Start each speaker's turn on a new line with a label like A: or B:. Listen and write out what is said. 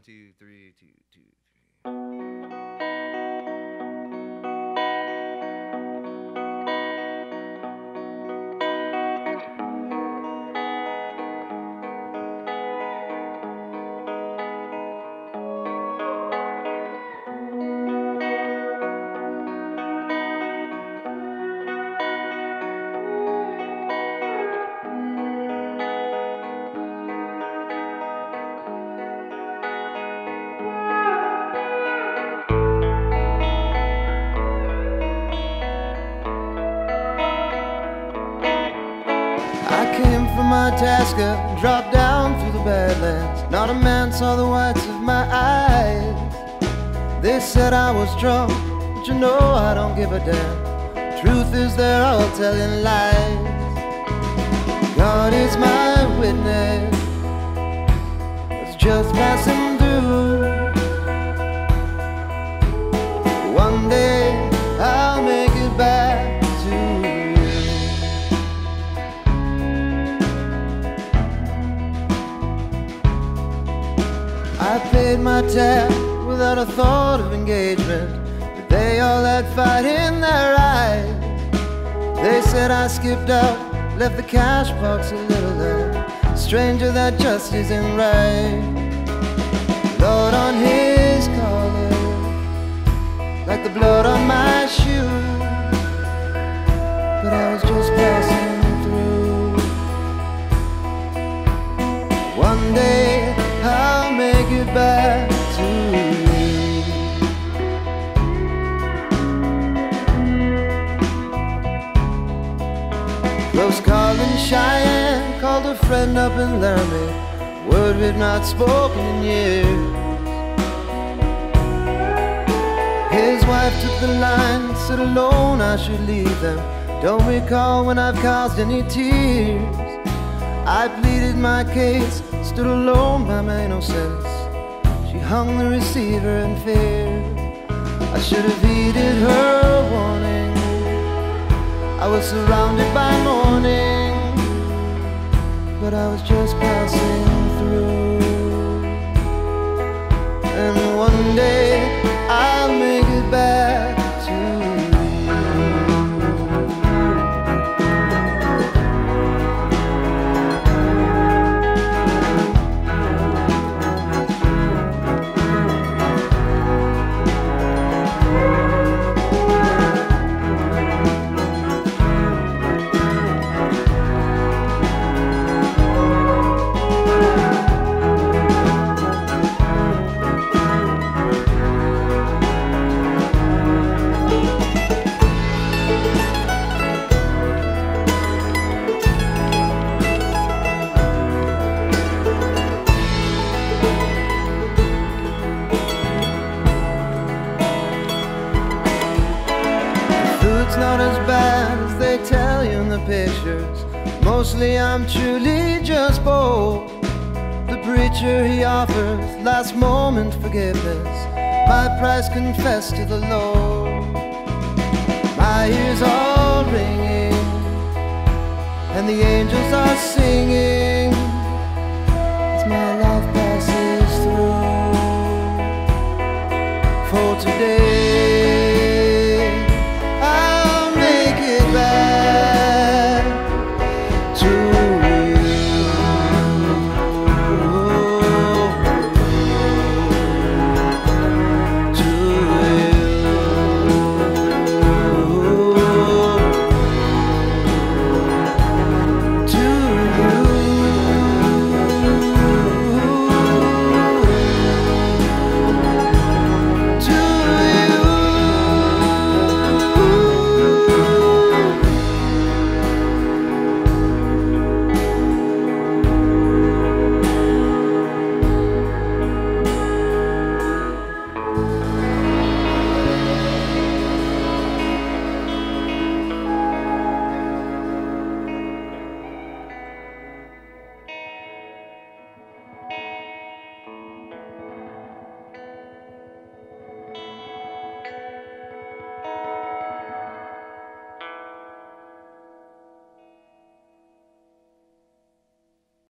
A: two, three, two, two, three.
B: Came from my Tasker, dropped down through the Badlands. Not a man saw the whites of my eyes. They said I was drunk, but you know I don't give a damn. Truth is they're all telling lies. God is my witness. It's just passing my tab without a thought of engagement. But they all had fight in their eyes. They said I skipped out, left the cash box a little there. Stranger that just isn't right. Lord on his collar, like the blood on my shoe. Cheyenne, called a friend up in Laramie. Word we'd not spoken in years. His wife took the line, said alone I should leave them. Don't recall when I've caused any tears. I pleaded my case, stood alone by my innocence. She hung the receiver in fear. I should have heeded her warning. I was surrounded by morning, but I was just passing through. it's not as bad as they tell you in the pictures. Mostly I'm truly just bold. The preacher he offers last moment forgiveness. My price confessed to the Lord. My ears are ringing, and the angels are singing as my life passes through. For today.